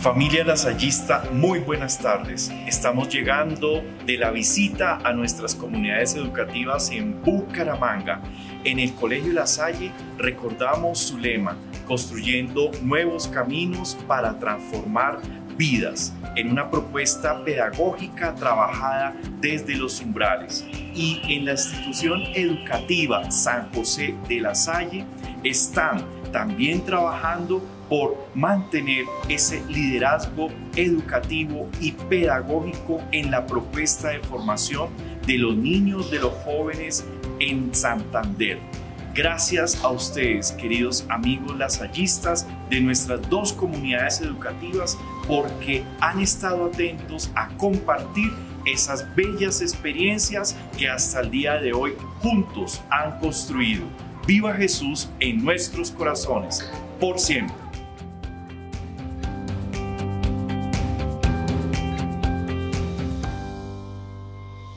Familia Lasallista, muy buenas tardes. Estamos llegando de la visita a nuestras comunidades educativas en Bucaramanga. En el Colegio La Salle recordamos su lema, construyendo nuevos caminos para transformar vidas, en una propuesta pedagógica trabajada desde los umbrales. Y en la institución educativa San José de la Salle están también trabajando por mantener ese liderazgo educativo y pedagógico en la propuesta de formación de los niños, de los jóvenes en Santander. Gracias a ustedes, queridos amigos lasallistas de nuestras dos comunidades educativas, porque han estado atentos a compartir esas bellas experiencias que hasta el día de hoy juntos han construido. Viva Jesús en nuestros corazones, por siempre.